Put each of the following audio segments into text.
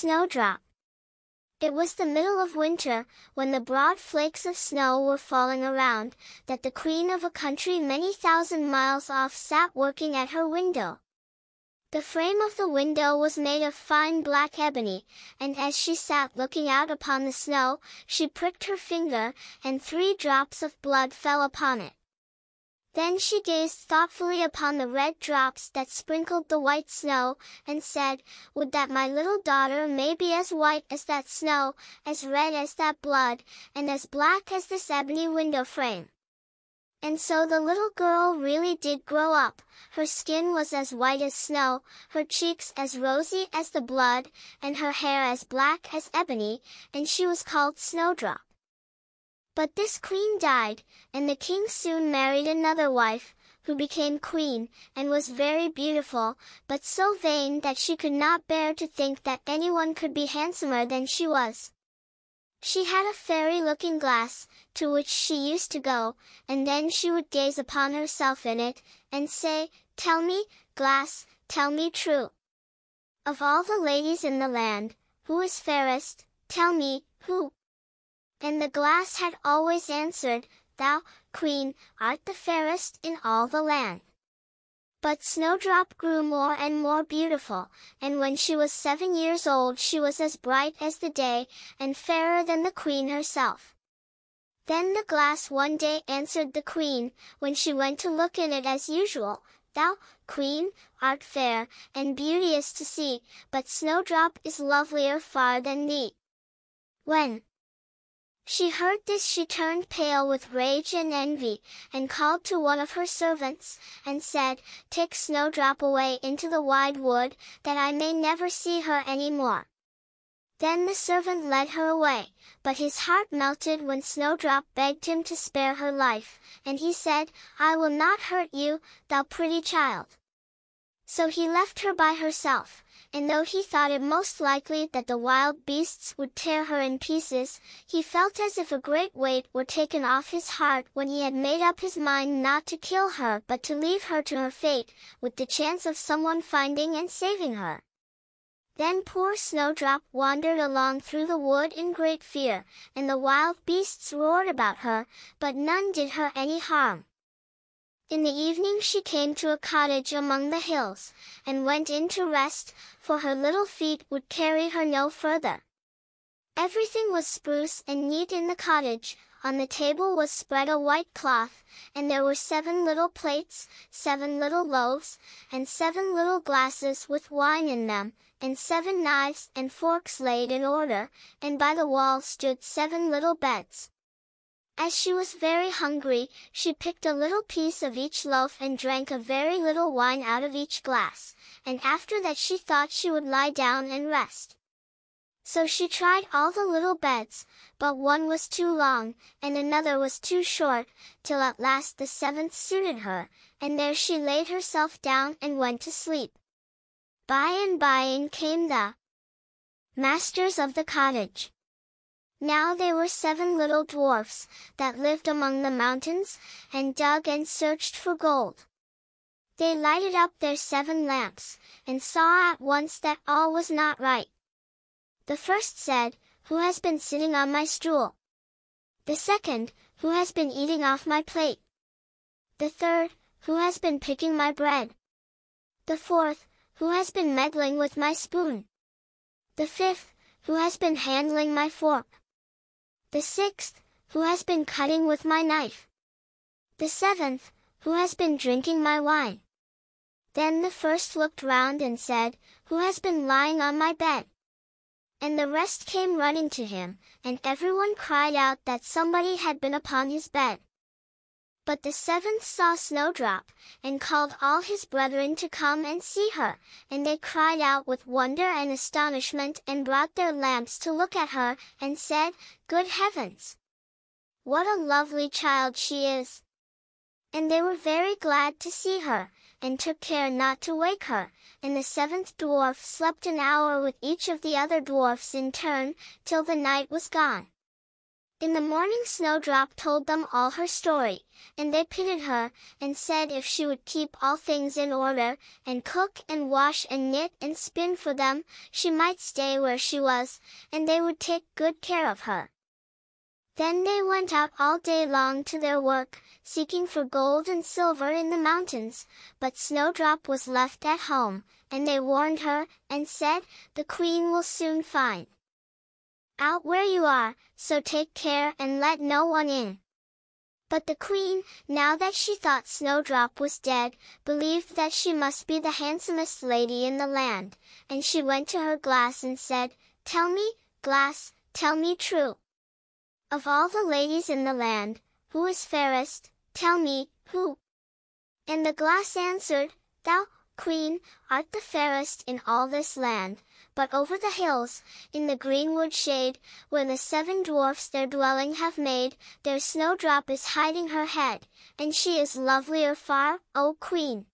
Snowdrop. It was the middle of winter, when the broad flakes of snow were falling around, that the queen of a country many thousand miles off sat working at her window. The frame of the window was made of fine black ebony, and as she sat looking out upon the snow, she pricked her finger, and three drops of blood fell upon it. Then she gazed thoughtfully upon the red drops that sprinkled the white snow, and said, Would that my little daughter may be as white as that snow, as red as that blood, and as black as this ebony window frame. And so the little girl really did grow up, her skin was as white as snow, her cheeks as rosy as the blood, and her hair as black as ebony, and she was called Snowdrop. But this queen died, and the king soon married another wife, who became queen, and was very beautiful, but so vain that she could not bear to think that anyone could be handsomer than she was. She had a fairy looking glass, to which she used to go, and then she would gaze upon herself in it, and say, Tell me, glass, tell me true. Of all the ladies in the land, who is fairest, tell me, who? And the glass had always answered, Thou, queen, art the fairest in all the land. But Snowdrop grew more and more beautiful, and when she was seven years old she was as bright as the day, and fairer than the queen herself. Then the glass one day answered the queen, when she went to look in it as usual, Thou, queen, art fair, and beauteous to see, but Snowdrop is lovelier far than thee. When, she heard this she turned pale with rage and envy, and called to one of her servants, and said, Take Snowdrop away into the wide wood, that I may never see her any more. Then the servant led her away, but his heart melted when Snowdrop begged him to spare her life, and he said, I will not hurt you, thou pretty child. So he left her by herself, and though he thought it most likely that the wild beasts would tear her in pieces, he felt as if a great weight were taken off his heart when he had made up his mind not to kill her but to leave her to her fate, with the chance of someone finding and saving her. Then poor Snowdrop wandered along through the wood in great fear, and the wild beasts roared about her, but none did her any harm. In the evening she came to a cottage among the hills, and went in to rest, for her little feet would carry her no further. Everything was spruce and neat in the cottage, on the table was spread a white cloth, and there were seven little plates, seven little loaves, and seven little glasses with wine in them, and seven knives and forks laid in order, and by the wall stood seven little beds. As she was very hungry, she picked a little piece of each loaf and drank a very little wine out of each glass, and after that she thought she would lie down and rest. So she tried all the little beds, but one was too long, and another was too short, till at last the seventh suited her, and there she laid herself down and went to sleep. By and by in came the masters of the cottage. Now there were seven little dwarfs, that lived among the mountains, and dug and searched for gold. They lighted up their seven lamps, and saw at once that all was not right. The first said, Who has been sitting on my stool? The second, Who has been eating off my plate? The third, Who has been picking my bread? The fourth, Who has been meddling with my spoon? The fifth, Who has been handling my fork? The sixth, who has been cutting with my knife. The seventh, who has been drinking my wine. Then the first looked round and said, Who has been lying on my bed? And the rest came running to him, and everyone cried out that somebody had been upon his bed. But the seventh saw Snowdrop, and called all his brethren to come and see her, and they cried out with wonder and astonishment and brought their lamps to look at her, and said, Good heavens! What a lovely child she is! And they were very glad to see her, and took care not to wake her, and the seventh dwarf slept an hour with each of the other dwarfs in turn, till the night was gone. In the morning Snowdrop told them all her story, and they pitied her, and said if she would keep all things in order, and cook and wash and knit and spin for them, she might stay where she was, and they would take good care of her. Then they went out all day long to their work, seeking for gold and silver in the mountains, but Snowdrop was left at home, and they warned her, and said, the queen will soon find out where you are, so take care and let no one in. But the queen, now that she thought Snowdrop was dead, believed that she must be the handsomest lady in the land, and she went to her glass and said, Tell me, glass, tell me true. Of all the ladies in the land, who is fairest, tell me, who? And the glass answered, Thou, queen, art the fairest in all this land, but over the hills, in the greenwood shade, where the seven dwarfs their dwelling have made, their snowdrop is hiding her head, and she is lovelier far, O queen!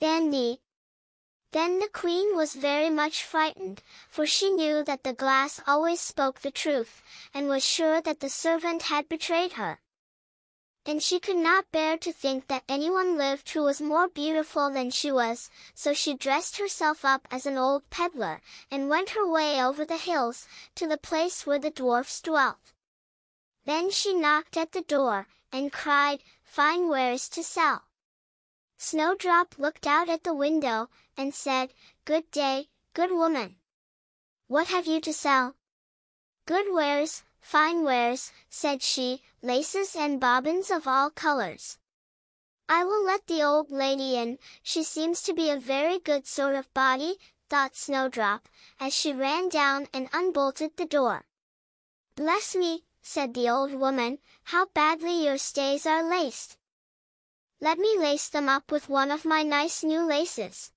than thee. Then the queen was very much frightened, for she knew that the glass always spoke the truth, and was sure that the servant had betrayed her and she could not bear to think that anyone lived who was more beautiful than she was, so she dressed herself up as an old peddler, and went her way over the hills, to the place where the dwarfs dwelt. Then she knocked at the door, and cried, Fine wares to sell. Snowdrop looked out at the window, and said, Good day, good woman. What have you to sell? Good wares, Fine wares, said she, laces and bobbins of all colors. I will let the old lady in, she seems to be a very good sort of body, thought Snowdrop, as she ran down and unbolted the door. Bless me, said the old woman, how badly your stays are laced. Let me lace them up with one of my nice new laces.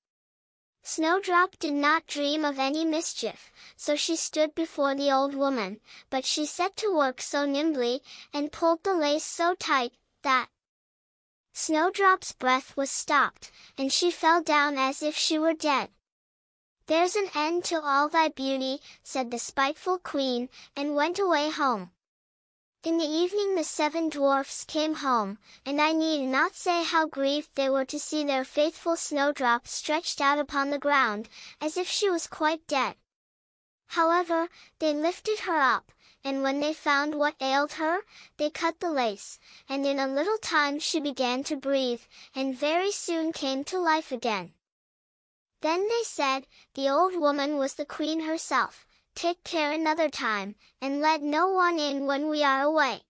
Snowdrop did not dream of any mischief, so she stood before the old woman, but she set to work so nimbly, and pulled the lace so tight, that Snowdrop's breath was stopped, and she fell down as if she were dead. There's an end to all thy beauty, said the spiteful queen, and went away home. In the evening the seven dwarfs came home, and I need not say how grieved they were to see their faithful Snowdrop stretched out upon the ground, as if she was quite dead. However, they lifted her up, and when they found what ailed her, they cut the lace, and in a little time she began to breathe, and very soon came to life again. Then they said, the old woman was the queen herself, Take care another time, and let no one in when we are away.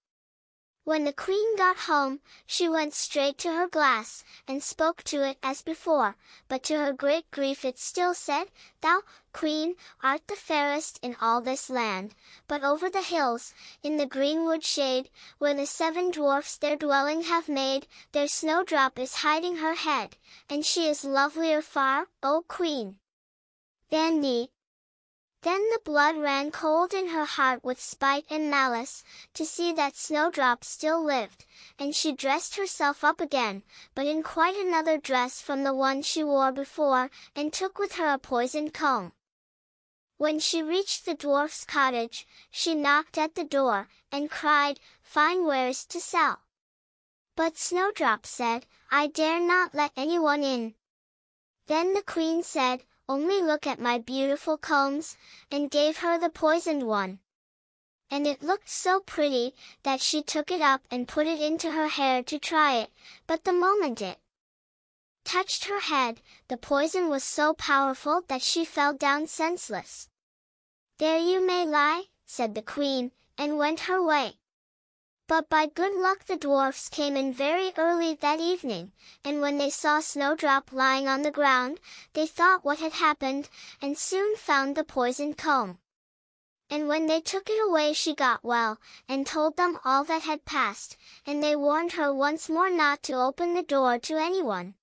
When the queen got home, she went straight to her glass, and spoke to it as before, but to her great grief it still said, Thou, queen, art the fairest in all this land, but over the hills, in the greenwood shade, where the seven dwarfs their dwelling have made, their snowdrop is hiding her head, and she is lovelier far, O queen, than thee, then the blood ran cold in her heart with spite and malice, to see that Snowdrop still lived, and she dressed herself up again, but in quite another dress from the one she wore before, and took with her a poisoned comb. When she reached the dwarf's cottage, she knocked at the door, and cried, Fine wares to sell. But Snowdrop said, I dare not let anyone in. Then the queen said, only look at my beautiful combs, and gave her the poisoned one. And it looked so pretty, that she took it up and put it into her hair to try it, but the moment it touched her head, the poison was so powerful that she fell down senseless. There you may lie, said the queen, and went her way. But by good luck the dwarfs came in very early that evening, and when they saw Snowdrop lying on the ground, they thought what had happened, and soon found the poisoned comb. And when they took it away she got well, and told them all that had passed, and they warned her once more not to open the door to anyone.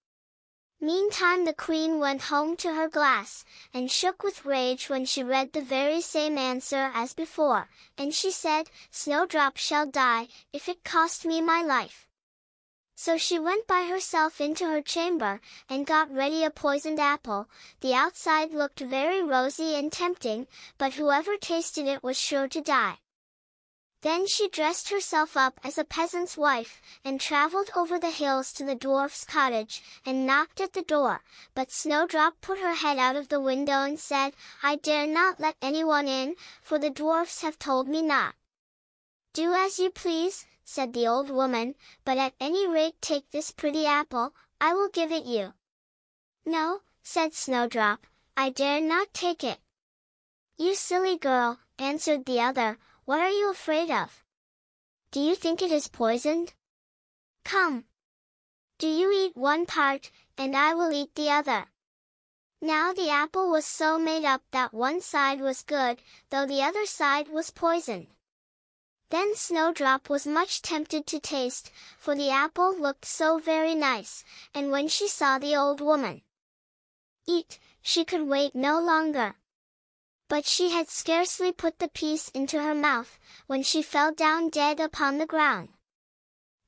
Meantime the queen went home to her glass, and shook with rage when she read the very same answer as before, and she said, Snowdrop shall die, if it cost me my life. So she went by herself into her chamber, and got ready a poisoned apple, the outside looked very rosy and tempting, but whoever tasted it was sure to die. Then she dressed herself up as a peasant's wife, and traveled over the hills to the dwarf's cottage, and knocked at the door, but Snowdrop put her head out of the window and said, I dare not let anyone in, for the dwarfs have told me not. Do as you please, said the old woman, but at any rate take this pretty apple, I will give it you. No, said Snowdrop, I dare not take it. You silly girl, answered the other, what are you afraid of? Do you think it is poisoned? Come. Do you eat one part, and I will eat the other. Now the apple was so made up that one side was good, though the other side was poisoned. Then Snowdrop was much tempted to taste, for the apple looked so very nice, and when she saw the old woman eat, she could wait no longer. But she had scarcely put the piece into her mouth, when she fell down dead upon the ground.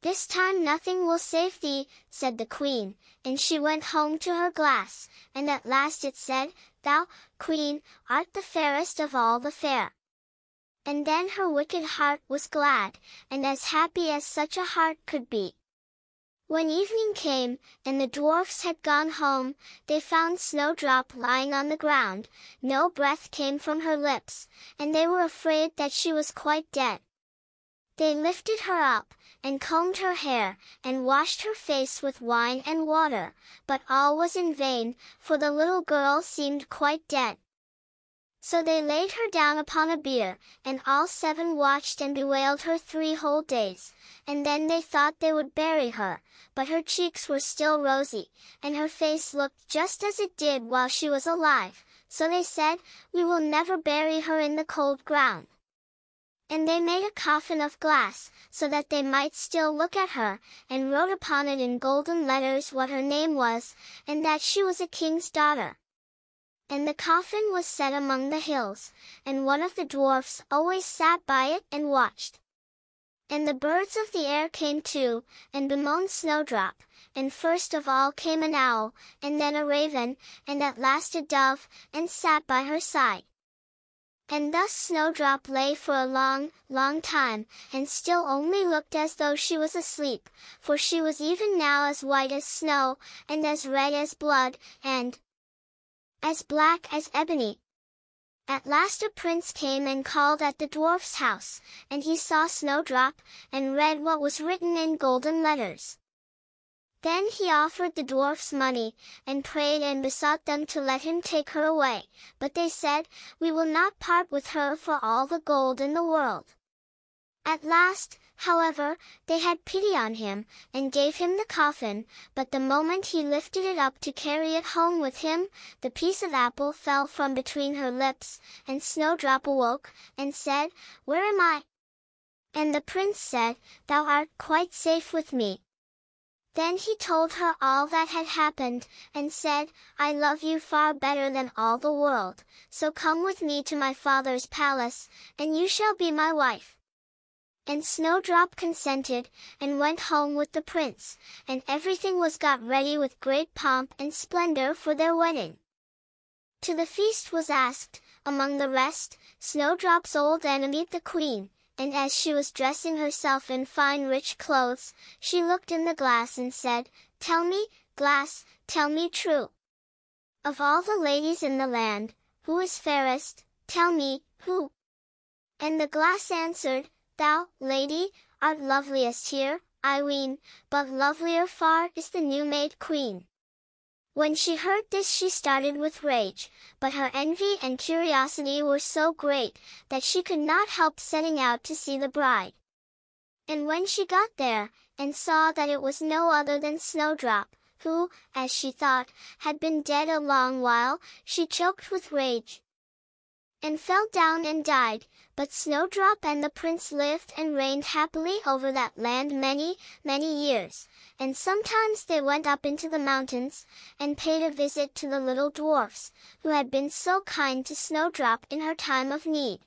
This time nothing will save thee, said the queen, and she went home to her glass, and at last it said, Thou, queen, art the fairest of all the fair. And then her wicked heart was glad, and as happy as such a heart could be. When evening came, and the dwarfs had gone home, they found Snowdrop lying on the ground, no breath came from her lips, and they were afraid that she was quite dead. They lifted her up, and combed her hair, and washed her face with wine and water, but all was in vain, for the little girl seemed quite dead. So they laid her down upon a bier, and all seven watched and bewailed her three whole days, and then they thought they would bury her, but her cheeks were still rosy, and her face looked just as it did while she was alive, so they said, We will never bury her in the cold ground. And they made a coffin of glass, so that they might still look at her, and wrote upon it in golden letters what her name was, and that she was a king's daughter and the coffin was set among the hills, and one of the dwarfs always sat by it and watched. And the birds of the air came too, and bemoaned Snowdrop, and first of all came an owl, and then a raven, and at last a dove, and sat by her side. And thus Snowdrop lay for a long, long time, and still only looked as though she was asleep, for she was even now as white as snow, and as red as blood, and, as black as ebony. At last a prince came and called at the dwarf's house, and he saw Snowdrop, and read what was written in golden letters. Then he offered the dwarfs money, and prayed and besought them to let him take her away, but they said, We will not part with her for all the gold in the world. At last, however, they had pity on him, and gave him the coffin, but the moment he lifted it up to carry it home with him, the piece of apple fell from between her lips, and Snowdrop awoke, and said, Where am I? And the prince said, Thou art quite safe with me. Then he told her all that had happened, and said, I love you far better than all the world, so come with me to my father's palace, and you shall be my wife. And Snowdrop consented, and went home with the prince, and everything was got ready with great pomp and splendor for their wedding. To the feast was asked, among the rest, Snowdrop's old enemy the queen, and as she was dressing herself in fine rich clothes, she looked in the glass and said, Tell me, glass, tell me true. Of all the ladies in the land, who is fairest, tell me, who? And the glass answered, Thou, lady, art loveliest here, I ween, but lovelier far is the new-made queen. When she heard this she started with rage, but her envy and curiosity were so great, that she could not help setting out to see the bride. And when she got there, and saw that it was no other than Snowdrop, who, as she thought, had been dead a long while, she choked with rage, and fell down and died, but Snowdrop and the prince lived and reigned happily over that land many, many years, and sometimes they went up into the mountains, and paid a visit to the little dwarfs, who had been so kind to Snowdrop in her time of need.